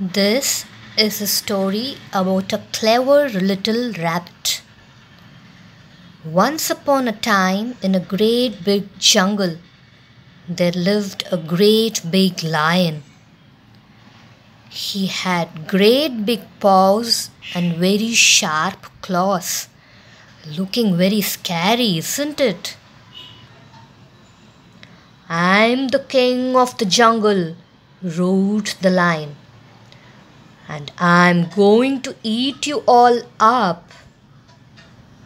This is a story about a clever little rabbit. Once upon a time, in a great big jungle, there lived a great big lion. He had great big paws and very sharp claws, looking very scary, isn't it? I'm the king of the jungle, roared the lion and I'm going to eat you all up.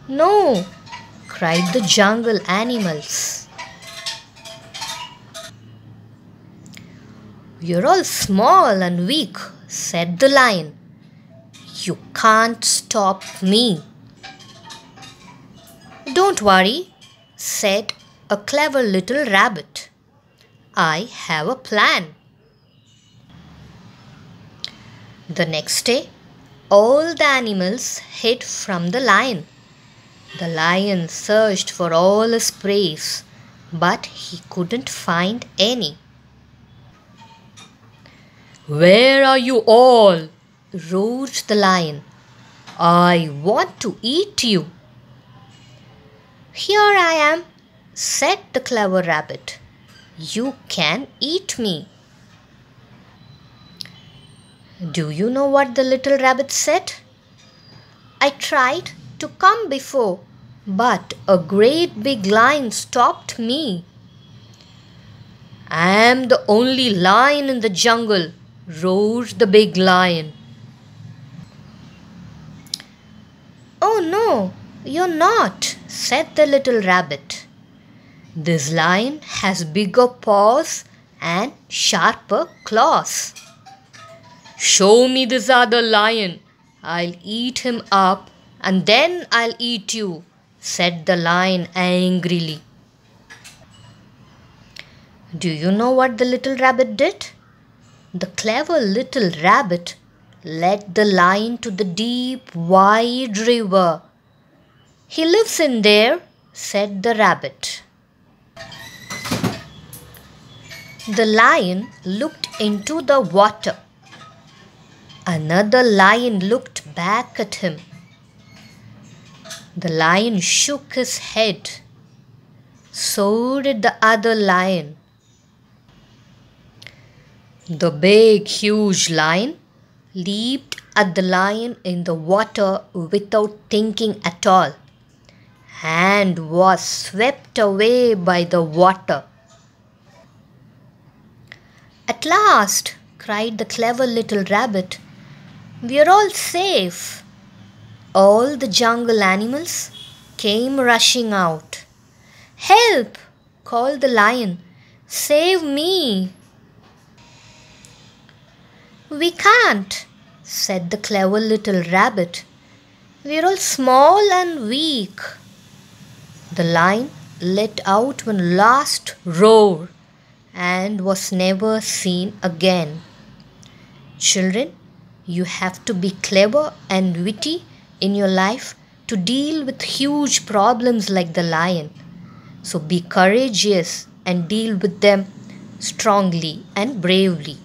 No, cried the jungle animals. You're all small and weak, said the lion. You can't stop me. Don't worry, said a clever little rabbit. I have a plan. The next day, all the animals hid from the lion. The lion searched for all his prey, but he couldn't find any. Where are you all? roared the lion. I want to eat you. Here I am, said the clever rabbit. You can eat me. Do you know what the little rabbit said? I tried to come before, but a great big lion stopped me. I am the only lion in the jungle, roared the big lion. Oh no, you're not, said the little rabbit. This lion has bigger paws and sharper claws. Show me this other lion. I'll eat him up and then I'll eat you, said the lion angrily. Do you know what the little rabbit did? The clever little rabbit led the lion to the deep, wide river. He lives in there, said the rabbit. The lion looked into the water. Another lion looked back at him. The lion shook his head. So did the other lion. The big, huge lion leaped at the lion in the water without thinking at all and was swept away by the water. At last, cried the clever little rabbit, we're all safe. All the jungle animals came rushing out. Help! called the lion. Save me! We can't, said the clever little rabbit. We're all small and weak. The lion let out one last roar and was never seen again. Children, you have to be clever and witty in your life to deal with huge problems like the lion. So be courageous and deal with them strongly and bravely.